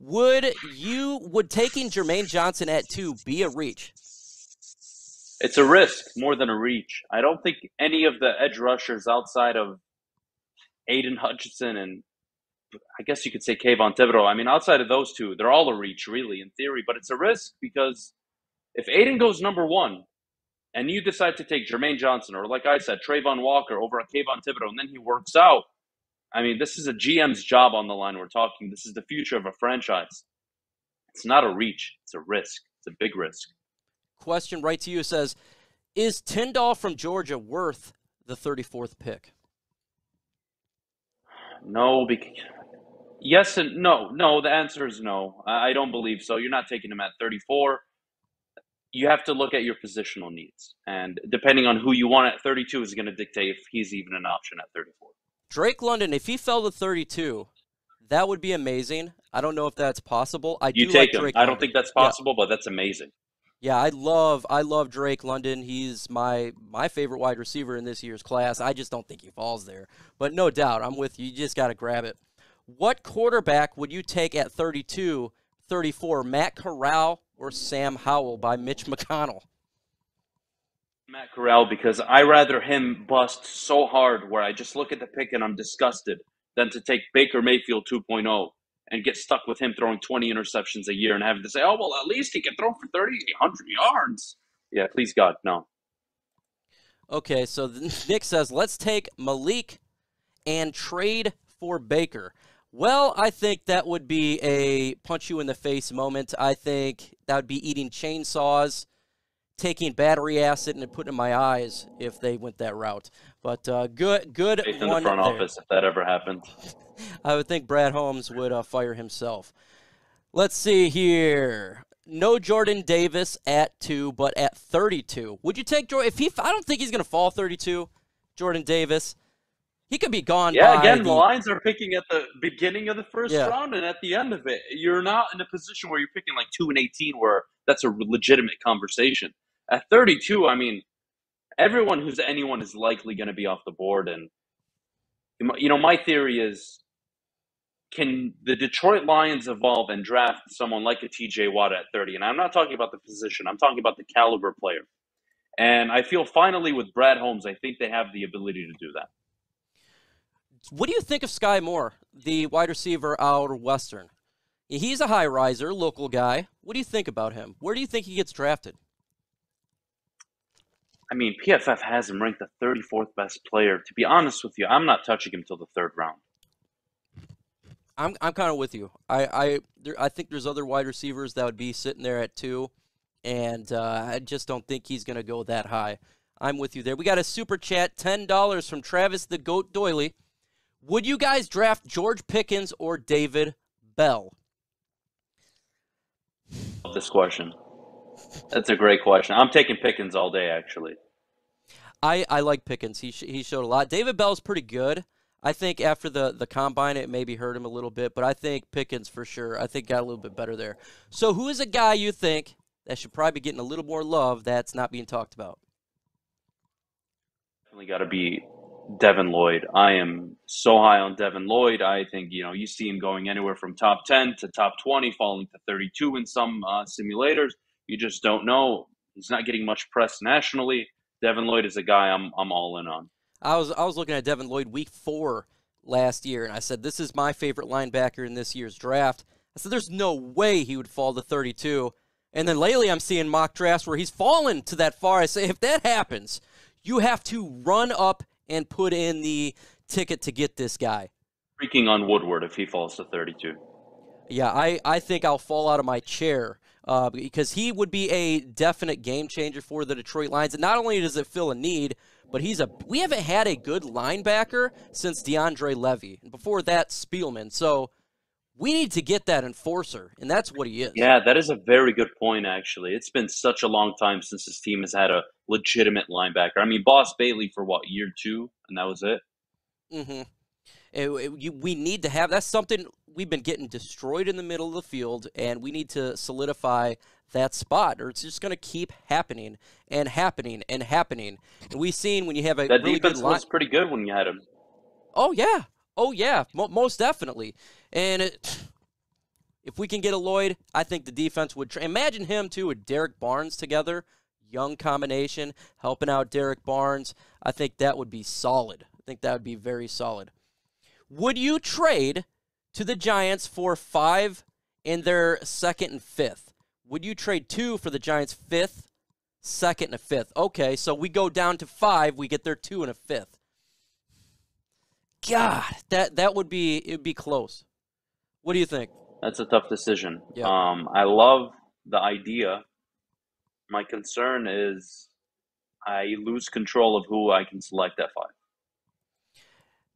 Would you would taking Jermaine Johnson at two be a reach? It's a risk more than a reach. I don't think any of the edge rushers outside of Aidan Hutchinson and I guess you could say Kayvon Thibodeaux. I mean, outside of those two, they're all a reach, really, in theory. But it's a risk because if Aidan goes number one, and you decide to take Jermaine Johnson or, like I said, Travon Walker over a Kayvon Thibodeaux, and then he works out, I mean, this is a GM's job on the line. We're talking. This is the future of a franchise. It's not a reach. It's a risk. It's a big risk. Question right to you says, is Tindall from Georgia worth the 34th pick? No, because yes and no. No, the answer is no. I don't believe so. You're not taking him at 34. You have to look at your positional needs, and depending on who you want at 32 is going to dictate if he's even an option at 34. Drake London, if he fell to 32, that would be amazing. I don't know if that's possible. I you do take like him. Drake I don't think that's possible, yeah. but that's amazing. Yeah, I love I love Drake London. He's my my favorite wide receiver in this year's class. I just don't think he falls there. But no doubt, I'm with you. You just got to grab it. What quarterback would you take at 32, 34? Matt Corral or Sam Howell by Mitch McConnell? Matt Corral because I rather him bust so hard where I just look at the pick and I'm disgusted than to take Baker Mayfield 2.0 and get stuck with him throwing 20 interceptions a year and having to say, oh, well, at least he can throw for 30, 100 yards. Yeah, please, God, no. Okay, so Nick says, let's take Malik and trade for Baker. Well, I think that would be a punch you in the face moment. I think that would be eating chainsaws, taking battery acid, and putting in my eyes if they went that route. But uh, good, good Faith in the front there. office if that ever happened. I would think Brad Holmes would uh, fire himself. Let's see here. No Jordan Davis at two, but at 32. Would you take Jordan? If he, I don't think he's going to fall 32. Jordan Davis, he could be gone. Yeah, again, the, the Lions are picking at the beginning of the first Yeah. round and at the end of it. You're not in a position where you're picking like two and eighteen, where that's a legitimate conversation. At 32, I mean, everyone who's anyone is likely going to be off the board. And you know, my theory is, can the Detroit Lions evolve and draft someone like a T.J. Watt at 30? And I'm not talking about the position; I'm talking about the caliber player. And I feel finally with Brad Holmes, I think they have the ability to do that. What do you think of Skyy Moore, the wide receiver out of Western? He's a high riser, local guy. What do you think about him? Where do you think he gets drafted? I mean, PFF has him ranked the 34th best player. To be honest with you, I'm not touching him till the third round. I'm I'm kind of with you. I I there, I think there's other wide receivers that would be sitting there at two, and uh, I just don't think he's going to go that high. I'm with you there. We got a super chat, ten dollars from Travis the Goat Doily. Would you guys draft George Pickens or David Bell? Love This question. That's a great question. I'm taking Pickens all day, actually. I, I like Pickens. He sh- he showed a lot. David Bell's pretty good. I think after the, the combine, it maybe hurt him a little bit, but I think Pickens for sure. I think got a little bit better there. So, who is a guy you think that should probably be getting a little more love that's not being talked about? Definitely got to be Devin Lloyd. I am so high on Devin Lloyd. I think you know you see him going anywhere from top 10 to top 20, falling to 32 in some uh, simulators. You just don't know. He's not getting much press nationally. Devin Lloyd is a guy I'm I'm all in on. I was I was looking at Devin Lloyd week four last year, and I said this is my favorite linebacker in this year's draft. I said there's no way he would fall to 32. And then lately, I'm seeing mock drafts where he's fallen to that far. I say if that happens, you have to run up and put in the ticket to get this guy. Freaking on Woodward if he falls to 32. Yeah, I, I think I'll fall out of my chair uh, because he would be a definite game changer for the Detroit Lions. And not only does it fill a need, but he's a we haven't had a good linebacker since DeAndre Levy. And before that, Spielman. So we need to get that enforcer, and that's what he is. Yeah, that is a very good point, actually. It's been such a long time since this team has had a legitimate linebacker. I mean, Boss Bailey for what, year two? And that was it? Mm-hmm. It, it, you, we need to have that's something we've been getting destroyed in the middle of the field, and we need to solidify that spot, or it's just going to keep happening and happening and happening. And we've seen when you have a That really defense good line. was pretty good when you had him. Oh yeah, oh yeah, Mo- most definitely. And it, If we can get a Lloyd, I think the defense would. Tra- Imagine him too with Derrick Barnes together. Young combination, helping out Derrick Barnes. I think that would be solid. I think that would be very solid. Would you trade to the Giants for five in their second and fifth? Would you trade two for the Giants' fifth, second, and a fifth? Okay, so we go down to five. We get their two and a fifth. God, that that would be it would be close. What do you think? That's a tough decision. Yeah. Um, I love the idea. My concern is I lose control of who I can select at five.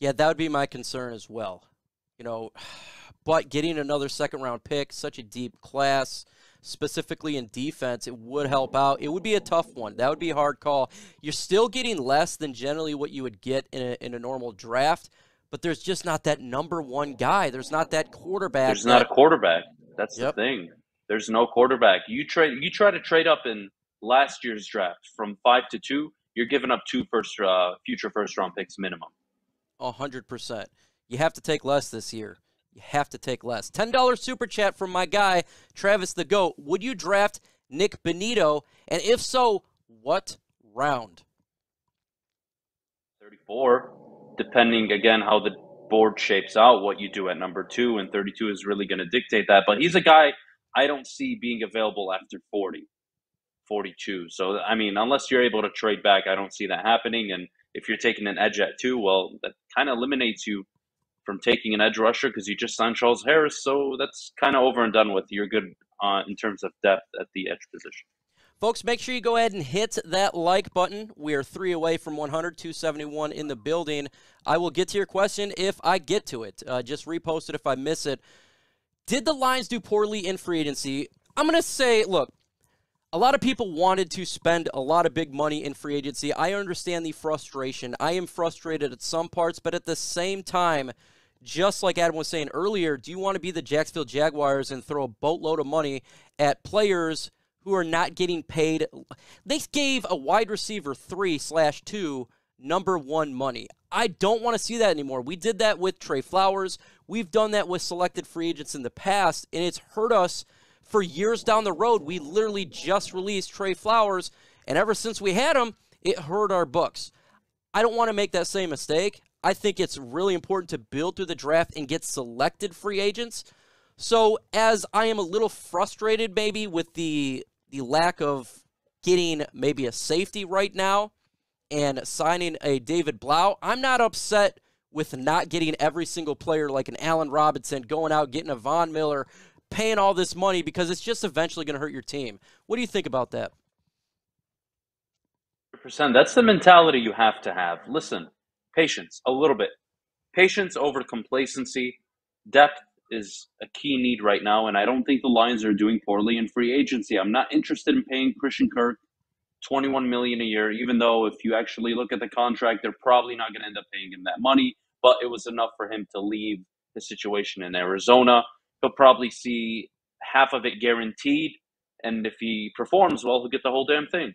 Yeah, that would be my concern as well. You know, but getting another second round pick, such a deep class, specifically in defense, it would help out. It would be a tough one. That would be a hard call. You're still getting less than generally what you would get in a, in a normal draft, but there's just not that number one guy. There's not that quarterback. There's not a quarterback. That's Yep. the thing. There's no quarterback. You trade. You try to trade up in last year's draft from five to two. You're giving up two first, uh, future first round picks minimum. A hundred percent. You have to take less this year. You have to take less. Ten dollars super chat from my guy Travis the Goat. Would you draft Nik Bonitto? And if so, what round? 34, depending again how the board shapes out, what you do at number two, and 32 is really going to dictate that. But he's a guy I don't see being available after 40, 42. So, I mean, unless you're able to trade back, I don't see that happening. And if you're taking an edge at two, well, that kind of eliminates you from taking an edge rusher because you just signed Charles Harris. So that's kind of over and done with. You're good uh, in terms of depth at the edge position. Folks, make sure you go ahead and hit that like button. We are three away from 100, 271 in the building. I will get to your question if I get to it. Uh, just repost it if I miss it. Did the Lions do poorly in free agency? I'm going to say, look, a lot of people wanted to spend a lot of big money in free agency. I understand the frustration. I am frustrated at some parts, but at the same time, just like Adham was saying earlier, do you want to be the Jacksonville Jaguars and throw a boatload of money at players who are not getting paid? They gave a wide receiver three slash two number one money. I don't want to see that anymore. We did that with Trey Flowers. We've done that with selected free agents in the past, and it's hurt us for years down the road. We literally just released Trey Flowers, and ever since we had him, it hurt our books. I don't want to make that same mistake. I think it's really important to build through the draft and get selected free agents. So as I am a little frustrated maybe with the the lack of getting maybe a safety right now and signing a David Blau, I'm not upset with not getting every single player like an Allen Robinson, going out getting a Von Miller, paying all this money because it's just eventually going to hurt your team. What do you think about that? percent. That's the mentality you have to have. Listen, patience, a little bit. Patience over complacency. Depth is a key need right now, and I don't think the Lions are doing poorly in free agency. I'm not interested in paying Christian Kirk 21 million a year, even though if you actually look at the contract, they're probably not going to end up paying him that money. But it was enough for him to leave the situation in Arizona. He'll probably see half of it guaranteed, and if he performs well, he'll get the whole damn thing.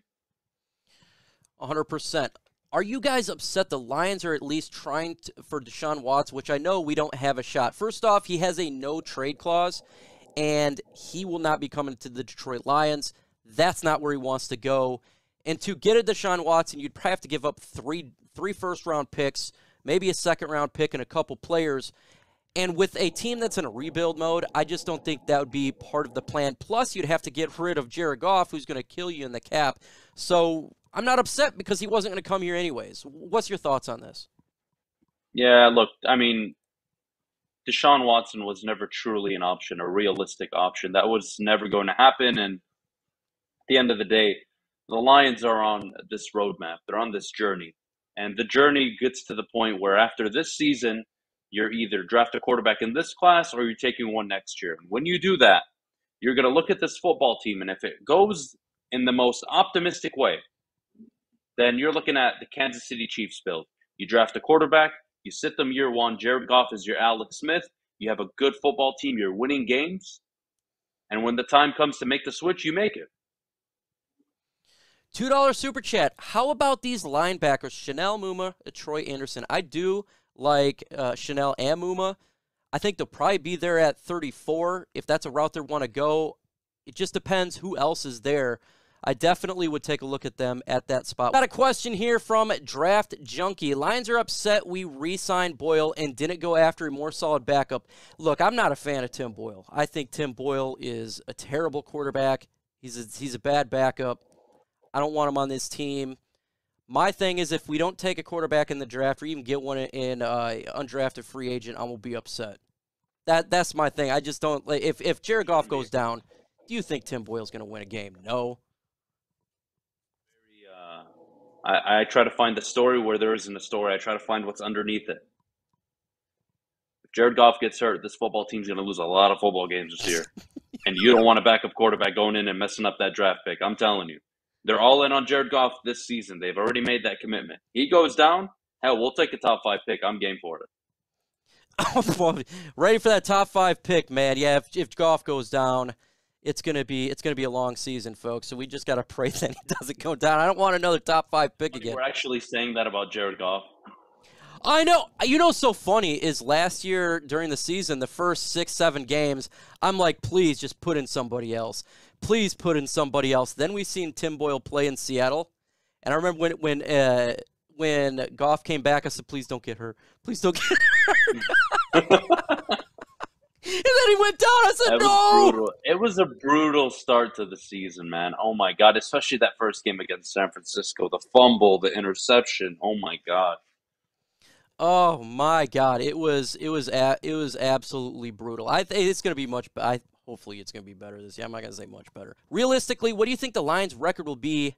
100%. Are you guys upset the Lions are at least trying to, for Deshaun Watts, which I know we don't have a shot? First off, he has a no trade clause, and he will not be coming to the Detroit Lions. That's not where he wants to go. And to get a Deshaun Watson, you'd probably have to give up three three first round picks, maybe a second round pick, and a couple players. And with a team that's in a rebuild mode, I just don't think that would be part of the plan. Plus, you'd have to get rid of Jared Goff, who's going to kill you in the cap. So I'm not upset because he wasn't going to come here anyways. What's your thoughts on this? Yeah, look, I mean, Deshaun Watson was never truly an option, a realistic option. That was never going to happen. And at the end of the day, the Lions are on this roadmap. They're on this journey. And the journey gets to the point where after this season, you're either draft a quarterback in this class or you're taking one next year. And when you do that, you're going to look at this football team. And if it goes in the most optimistic way, then you're looking at the Kansas City Chiefs build. You draft a quarterback, you sit them year one. Jared Goff is your Alex Smith. You have a good football team. You're winning games. And when the time comes to make the switch, you make it. $2 super chat. How about these linebackers, Chanel Muma, Troy Andersen? I do like uh, Chanel and Muma. I think they'll probably be there at 34 if that's a route they want to go. It just depends who else is there. I definitely would take a look at them at that spot. Got a question here from Draft Junkie. Lions are upset we re signed Boyle and didn't go after a more solid backup. Look, I'm not a fan of Tim Boyle. I think Tim Boyle is a terrible quarterback. He's a, he's a bad backup. I don't want him on this team. My thing is, if we don't take a quarterback in the draft or even get one in uh, undrafted free agent, I will be upset. That that's my thing. I just don't. If if Jared Goff goes down, do you think Tim Boyle's going to win a game? No. I, I try to find the story where there isn't a story. I try to find what's underneath it. If Jared Goff gets hurt, this football team's going to lose a lot of football games this year. and you don't want a backup quarterback going in and messing up that draft pick. I'm telling you. They're all in on Jared Goff this season. They've already made that commitment. He goes down, hell, we'll take a top five pick. I'm game for it. Ready for that top five pick, man. Yeah, if, if Goff goes down, it's gonna be it's gonna be a long season, folks. So we just gotta pray that he doesn't go down. I don't want another top five pick again. We're actually saying that about Jared Goff. I know. You know, so funny is last year during the season, the first six, seven games, I'm like, please just put in somebody else. Please put in somebody else. Then we've seen Tim Boyle play in Seattle, and I remember when when uh, when Goff came back, I said, please don't get hurt. Please don't get hurt. And then he went down. I said, it no. Was. It was a brutal start to the season, man. Oh my god, especially that first game against San Francisco, the fumble, the interception. Oh my god. Oh my god, it was it was a, it was absolutely brutal. I think it's going to be much. I hopefully it's going to be better this year. I'm not going to say much better. Realistically, what do you think the Lions' record will be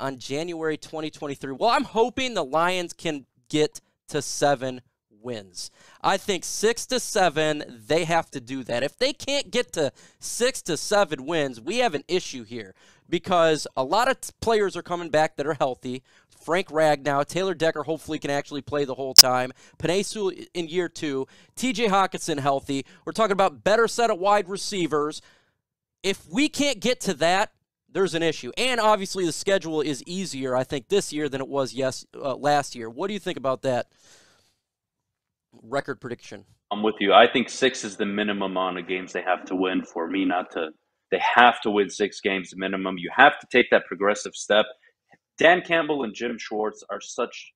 on January 2023? Well, I'm hoping the Lions can get to seven wins. I think six to seven, they have to do that. If they can't get to six to seven wins, we have an issue here because a lot of players are coming back that are healthy. Frank Ragnow, Taylor Decker hopefully can actually play the whole time. Penei in year two, TJ Hockenson healthy. We're talking about better set of wide receivers. If we can't get to that, there's an issue. And obviously the schedule is easier, I think, this year than it was yes uh, last year. What do you think about that? record prediction? I'm with you. I think six is the minimum amount of games they have to win for me not to. They have to win six games minimum. You have to take that progressive step. Dan Campbell and Jim Schwartz are such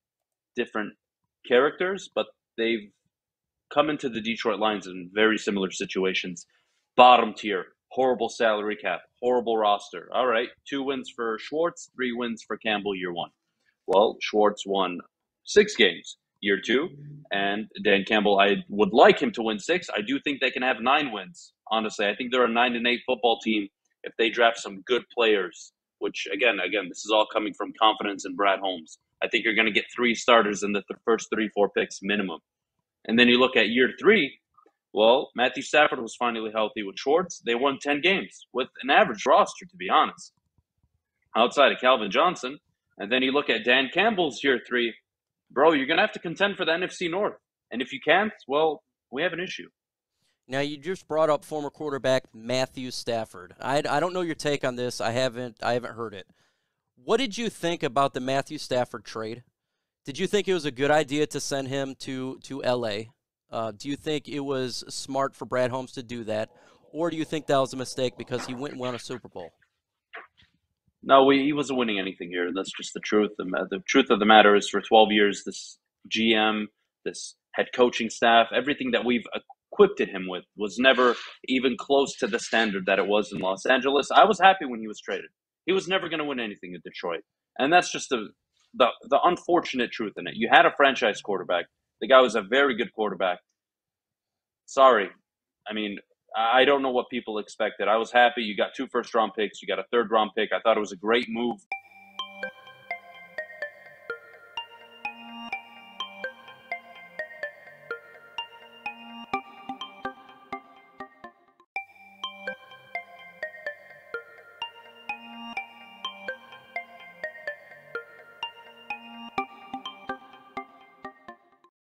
different characters, but they've come into the Detroit Lions in very similar situations. Bottom tier, horrible salary cap, horrible roster. All right, two wins for Schwartz, three wins for Campbell year one. Well, Schwartz won six games year two. And Dan Campbell, I would like him to win six. I do think they can have nine wins. Honestly, I think they're a nine and eight football team if they draft some good players. Which again, again, this is all coming from confidence in Brad Holmes. I think you're going to get three starters in the th- first three, four picks minimum. And then you look at year three. Well, Matthew Stafford was finally healthy with Schwartz. They won ten games with an average roster, to be honest, outside of Calvin Johnson. And then you look at Dan Campbell's year three bro, you're gonna have to contend for the NFC North, and if you can't, well, we have an issue. Now you just brought up former quarterback Matthew Stafford. I, I don't know your take on this. I haven't I haven't heard it. What did you think about the Matthew Stafford trade? Did you think it was a good idea to send him to to LA? Uh, do you think it was smart for Brad Holmes to do that, or do you think that was a mistake because he went and won a Super Bowl? No, we, he wasn't winning anything here. That's just the truth. The, the truth of the matter is, for 12 years, this GM, this head coaching staff, everything that we've equipped him with was never even close to the standard that it was in Los Angeles. I was happy when he was traded. He was never going to win anything in Detroit, and that's just the, the the unfortunate truth in it. You had a franchise quarterback. The guy was a very good quarterback. Sorry, I mean I don't know what people expected. I was happy. You got two first round picks. You got a third round pick. I thought it was a great move